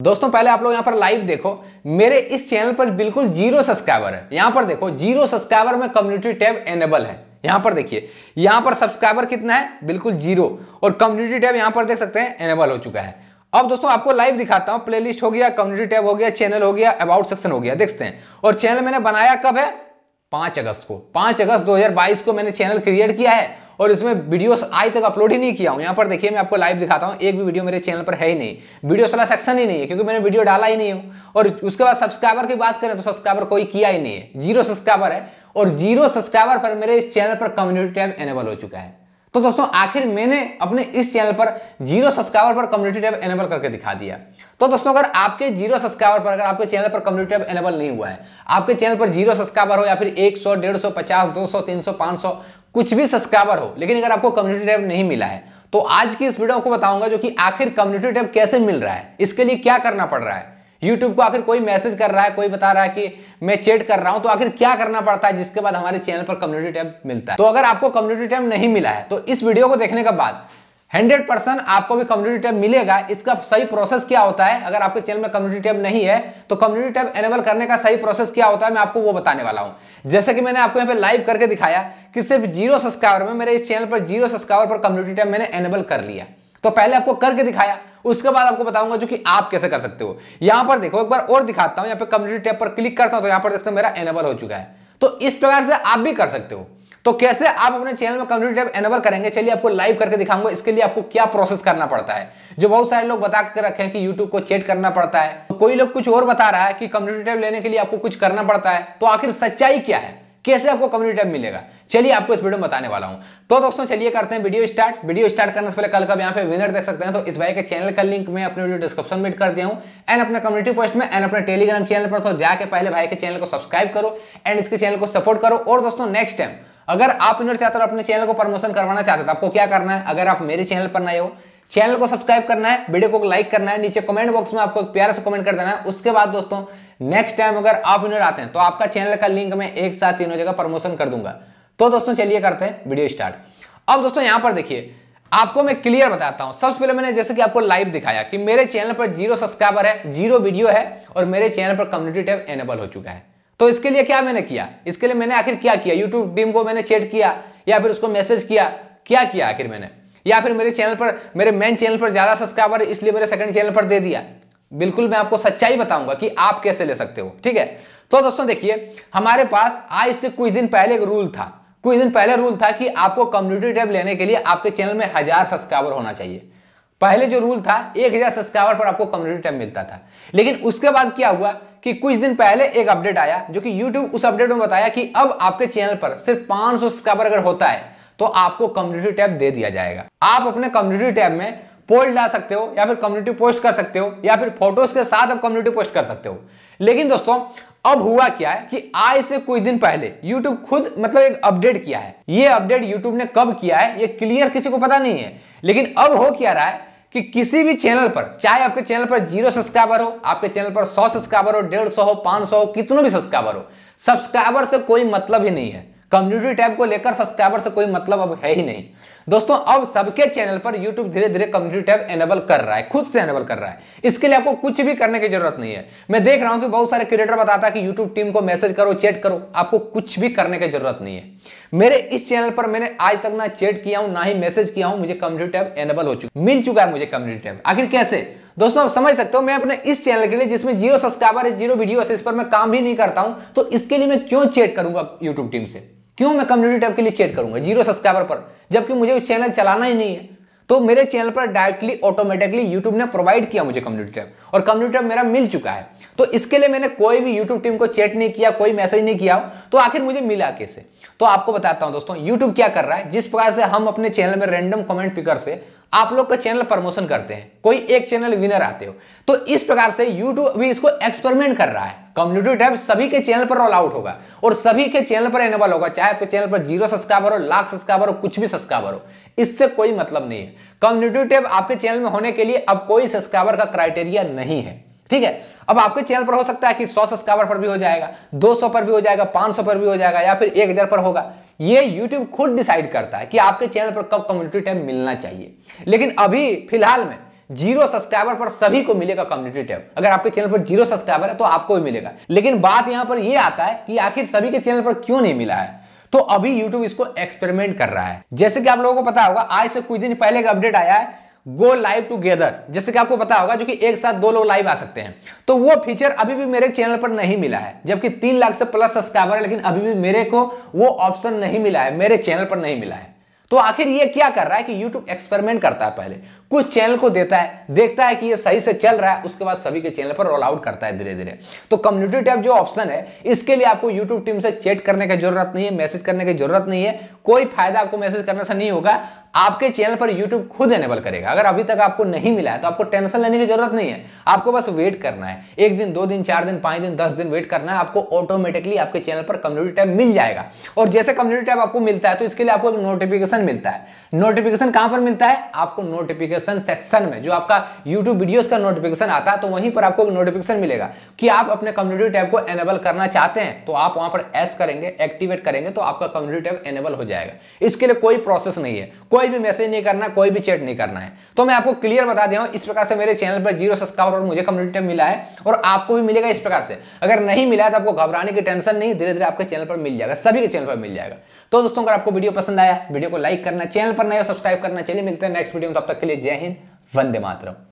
दोस्तों, पहले आप लोग यहाँ पर लाइव देखो। मेरे इस चैनल पर बिल्कुल ज़ीरो सब्सक्राइबर है। यहाँ पर देखो ज़ीरो सब्सक्राइबर में कम्युनिटी टैब एनेबल है। यहाँ पर देखिए, यहाँ पर सब्सक्राइबर कितना है? बिल्कुल ज़ीरो और कम्युनिटी टैब यहाँ पर देख सकते हैं एनेबल हो चुका है। अब दोस्तों, आपको लाइव दिखाता हूँ। प्लेलिस्ट हो गया कम्युनिटी टैब हो गया चैनल हो गया अबाउट सेक्शन हो गया। देखते हैं। और चैनल मैंने बनाया कब है? पाँच अगस्त को। पाँच अगस्त 2022 को मैंने चैनल क्रिएट किया है। और इसमें वीडियोस आज तक अपलोड ही नहीं किया हूँ। यहाँ पर देखिए, मैं आपको लाइव दिखाता हूँ, एक भी वीडियो मेरे चैनल पर है ही नहीं। वीडियो वाला सेक्शन ही नहीं है, क्योंकि मैंने वीडियो डाला ही नहीं हूँ। और उसके बाद सब्सक्राइबर की बात करें तो सब्सक्राइबर कोई किया ही नहीं है। ज़ीरो सब्सक्राइबर है, और ज़ीरो सब्सक्राइबर पर मेरे इस चैनल पर कम्युनिटी टैब एनेबल हो चुका है। तो दोस्तों, आखिर मैंने अपने इस चैनल पर ज़ीरो सब्सक्राइबर पर कम्युनिटी टैब एनेबल करके दिखा दिया। तो दोस्तों, अगर आपके ज़ीरो सब्सक्राइबर पर, अगर आपके चैनल पर कम्युनिटी टैब एनेबल नहीं हुआ है, आपके चैनल पर ज़ीरो सब्सक्राइबर हो या फिर 100 150 50 200 300 500 कुछ भी सब्सक्राइबर हो, लेकिन अगर आपको कम्युनिटी टैब नहीं मिला है तो आज की इस वीडियो को बताऊँगा जो कि आखिर कम्युनिटी टैब कैसे मिल रहा है, इसके लिए क्या करना पड़ रहा है। यूट्यूब को आखिर कोई मैसेज कर रहा है, कोई बता रहा है कि मैं चेट कर रहा हूँ तो आखिर क्या करना पड़ता है जिसके बाद हमारे चैनल पर कम्युनिटी टैब मिलता है? तो अगर आपको कम्युनिटी टैब नहीं मिला है तो इस वीडियो को देखने के बाद हंड्रेड परसेंट आपको भी कम्युनिटी टैब मिलेगा। इसका सही प्रोसेस क्या होता है? अगर आपके चैनल में कम्युनिटी टैब नहीं है तो कम्युनिटी टैब एनेबल करने का सही प्रोसेस क्या होता है? मैं आपको वो बताने वाला हूँ। जैसे कि मैंने आपको यहाँ पे लाइव करके दिखाया कि सिर्फ़ ज़ीरो सब्सक्राइबर में मेरे इस चैनल पर ज़ीरो सब्सक्राइबर पर कम्युनिटी टैब मैंने एनेबल कर लिया। तो पहले आपको करके दिखाया, उसके बाद आपको बताऊँगा जो कि आप कैसे कर सकते हो। यहाँ पर देखो, एक बार और दिखाता हूँ, यहाँ पे कम्युनिटी टैब पर क्लिक करता हूँ तो यहाँ पर देखते मेरा एनेबल हो चुका है। तो इस प्रकार से आप भी कर सकते हो। तो कैसे आप अपने चैनल में कम्युनिटी टैब एनेबल करेंगे? चलिए आपको लाइव करके दिखाऊँगा, इसके लिए आपको क्या प्रोसेस करना पड़ता है। जो बहुत सारे लोग बता कर रखे हैं कि यूट्यूब को चेट करना पड़ता है। तो कोई लोग कुछ और बता रहा है कि कम्युनिटी टैब लेने के लिए आपको कुछ करना पड़ता है तो आखिर सच्चाई क्या है? कैसे आपको कम्युनिटी टैब मिलेगा? चलिए आपको इस वीडियो में बताने वाला हूँ। तो दोस्तों, चलिए करते हैं वीडियो स्टार्ट वीडियो स्टार्ट करने से पहले कल का यहाँ पे विनर देख सकते हैं। तो इस भाई के चैनल का लिंक मैं अपने वीडियो डिस्क्रिप्शन में कर दिया हूँ। एंड अपने कम्युनिटी पोस्ट में एंड अपने टेलीग्राम चैनल पर तो जाके पहले भाई के चैनल को सब्सक्राइब करो एंड इसके चैनल को सपोर्ट करो। और दोस्तों नेक्स्ट टाइम अगर आप विनर चाहते हो अपने चैनल को प्रमोशन करवाना चाहते हो तो आपको क्या करना है? अगर आप मेरे चैनल पर नए हो चैनल को सब्सक्राइब करना है वीडियो को लाइक करना है, नीचे कमेंट बॉक्स में आपको एक प्यारा से कमेंट कर देना है। उसके बाद दोस्तों नेक्स्ट टाइम अगर आप विनर आते हैं तो आपका चैनल का लिंक मैं एक साथ तीनों जगह प्रमोशन कर दूँगा। तो दोस्तों, चलिए करते हैं वीडियो स्टार्ट अब दोस्तों, यहाँ पर देखिए, आपको मैं क्लियर बताता हूँ। सबसे पहले मैंने जैसे कि आपको लाइव दिखाया कि मेरे चैनल पर ज़ीरो सब्सक्राइबर है ज़ीरो वीडियो है और मेरे चैनल पर कम्युनिटी टैब एनेबल हो चुका है। तो इसके लिए क्या मैंने किया? इसके लिए मैंने आखिर क्या किया? यूट्यूब टीम को मैंने चेट किया या फिर उसको मैसेज किया? क्या किया आखिर मैंने? या फिर मेरे चैनल पर, मेरे मेन चैनल पर ज़्यादा सब्सक्राइबर इसलिए मेरे सेकंड चैनल पर दे दिया। बिल्कुल मैं आपको सच्चाई बताऊँगा कि आप कैसे ले सकते हो, ठीक है? तो दोस्तों देखिए, हमारे पास आज से कुछ दिन पहले एक रूल था। कुछ दिन पहले रूल था कि आपको कम्युनिटी टैब लेने के लिए आपके चैनल में हज़ार सब्सक्राइबर होना चाहिए। पहले जो रूल था, एक हज़ार सब्सक्राइबर पर आपको कम्युनिटी टैब मिलता था। लेकिन उसके बाद क्या हुआ कि कुछ दिन पहले एक अपडेट आया, जो कि YouTube उस अपडेट में बताया कि अब आपके चैनल पर सिर्फ़ 500 सब्सक्राइबर अगर होता है तो आपको कम्युनिटी टैब दे दिया जाएगा। आप अपने कम्युनिटी टैब में पोल डाल सकते हो, या फिर कम्युनिटी पोस्ट कर सकते हो, या फिर फ़ोटोज़ के साथ आप कम्युनिटी पोस्ट कर सकते हो। लेकिन दोस्तों, अब हुआ क्या है कि आज से कुछ दिन पहले YouTube खुद मतलब एक अपडेट किया है। ये अपडेट YouTube ने कब किया है, ये क्लियर किसी को पता नहीं है। लेकिन अब हो क्या रहा है कि किसी भी चैनल पर, चाहे आपके चैनल पर ज़ीरो सब्सक्राइबर हो, आपके चैनल पर सौ सब्सक्राइबर हो, डेढ़ सौ हो, पाँच सौ हो, कितनों भी सब्सक्राइबर हो सब्सक्राइबर से कोई मतलब ही नहीं है। कम्युनिटी टैब को लेकर सब्सक्राइबर से कोई मतलब अब है ही नहीं। दोस्तों, अब सबके चैनल पर YouTube धीरे धीरे कम्युनिटी टैब एनेबल कर रहा है, खुद से एनेबल कर रहा है। इसके लिए आपको कुछ भी करने की ज़रूरत नहीं है। मैं देख रहा हूँ कि बहुत सारे क्रिएटर बताता है कि YouTube टीम को मैसेज करो चैट करो, आपको कुछ भी करने की ज़रूरत नहीं है। मेरे इस चैनल पर मैंने आज तक ना चैट किया हूँ, ना ही मैसेज किया हूँ, मुझे कम्युनिटी टैब एनेबल हो चुका, मिल चुका है मुझे कम्युनिटी टैब आखिर कैसे? दोस्तों, आप समझ सकते हो, मैं अपने इस चैनल के लिए, जिसमें ज़ीरो सब्सक्राइबर है ज़ीरो वीडियो इस पर मैं काम भी नहीं करता हूँ तो इसके लिए मैं क्यों चेट करूँगा यूट्यूब टीम से? क्यों मैं कम्युनिटी टैब के लिए चेट करूँगा? ज़ीरो सब्सक्राइबर पर। जबकि मुझे उस चैनल चलाना ही नहीं है। तो मेरे चैनल पर डायरेक्टली ऑटोमेटिकली यूट्यूब ने प्रोवाइड किया मुझे कम्युनिटी टैब और कम्युनिटी टैब मेरा मिल चुका है। तो इसके लिए मैंने कोई भी यूट्यूब टीम को चैट नहीं किया, कोई मैसेज नहीं किया। तो आखिर मुझे मिला कैसे? तो आपको बताता हूँ दोस्तों यूट्यूब क्या कर रहा है? जिस प्रकार से हम अपने चैनल में रैंडम कमेंट पिकर से आप लोग का चैनल प्रमोशन करते हैं। कोई एक चैनल विनर आते हो। तो इस प्रकार से यूट्यूब भी इसको एक्सपेरिमेंट कर रहा है। कम्युनिटी टैब सभी के चैनल पर रोल आउट होगा और सभी के चैनल पर एनेबल होगा। चाहे आपके चैनल पर ज़ीरो सब्सक्राइबर हो, लाख सब्सक्राइबर हो, कुछ भी सब्सक्राइबर हो। इससे कोई मतलब नहीं है। कम्युनिटी टैब आपके चैनल में होने के लिए अब कोई सब्सक्राइबर का क्राइटेरिया नहीं है। ठीक है? अब आपके चैनल पर हो सकता है कि 100 सब्सक्राइबर पर भी हो जाएगा 200 पर भी हो जाएगा 500 पर भी हो जाएगा या फिर 1000 पर होगा। ये YouTube खुद डिसाइड करता है कि आपके चैनल पर कब कम्युनिटी टैब मिलना चाहिए। लेकिन अभी फ़िलहाल में ज़ीरो सब्सक्राइबर पर सभी को मिलेगा कम्युनिटी टैब अगर आपके चैनल पर ज़ीरो सब्सक्राइबर है तो आपको भी मिलेगा। लेकिन बात यहाँ पर यह आता है कि आखिर सभी के चैनल पर क्यों नहीं मिला है? तो अभी यूट्यूब इसको एक्सपेरिमेंट कर रहा है। जैसे कि आप लोगों को पता होगा, आज से कुछ दिन पहले का अपडेट आया है गो लाइव टूगेदर। जैसे कि आपको पता होगा जो कि एक साथ दो लोग लाइव आ सकते हैं। तो वो फीचर अभी भी मेरे चैनल पर नहीं मिला है, जबकि तीन लाख से प्लस सब्सक्राइबर है, लेकिन अभी भी मेरे को वो ऑप्शन नहीं मिला है, मेरे चैनल पर नहीं मिला है। तो आखिर ये क्या कर रहा है कि YouTube एक्सपेरिमेंट करता है पहले। कुछ चैनल को देता है, देखता है कि ये सही से चल रहा है, उसके बाद सभी के चैनल पर रोल आउट करता है धीरे धीरे तो कम्युनिटी टैब जो ऑप्शन है, इसके लिए आपको YouTube टीम से चैट करने की ज़रूरत नहीं है मैसेज करने की ज़रूरत नहीं है। कोई फ़ायदा आपको मैसेज करने से नहीं होगा। आपके चैनल पर YouTube खुद एनेबल करेगा। अगर अभी तक आपको नहीं मिला है तो आपको टेंशन लेने की ज़रूरत नहीं है। आपको बस वेट करना है। एक दिन, दो दिन, चार दिन, पाँच दिन, दस दिन वेट करना है, आपको ऑटोमेटिकली आपके चैनल पर कम्युनिटी टैब मिल जाएगा। और जैसे कम्युनिटी टैब आपको मिलता है तो इसके लिए आपको एक नोटिफिकेशन मिलता है। नोटिफिकेशन कहाँ पर मिलता है? आपको नोटिफिकेशन सेक्शन में, जो आपका यूट्यूब वीडियोस का नोटिफिकेशन आता है तो वहीं पर आपको नोटिफिकेशन मिलेगा कि आप अपने कम्युनिटी टैब को एनेबल करना चाहते हैं। तो आप वहाँ पर एस करेंगे एक्टिवेट करेंगे तो आपका कम्युनिटी टैब एनेबल हो जाएगा। इसके लिए कोई प्रोसेस नहीं है। कोई भी मैसेज नहीं करना, कोई भी चैट नहीं करना है। तो मैं आपको क्लियर बता दिया हूँ, इस प्रकार से मेरे चैनल पर ज़ीरो सब्सक्राइबर और मुझे कम्युनिटी टैब मिला है और आपको भी मिलेगा इस प्रकार से। अगर नहीं मिला तो आपको घबराने की टेंशन नहीं धीरे धीरे आपके चैनल पर मिल जाएगा, सभी के चैनल पर मिल जाएगा। तो दोस्तों, अगर आपको वीडियो पसंद आया, वीडियो को लाइक करना, चैनल पर नया सब्सक्राइब करना, चलिए मिलते हैं नेक्स्ट वीडियो में, तब तक के लिए जय हिंद, वंदे मातरम।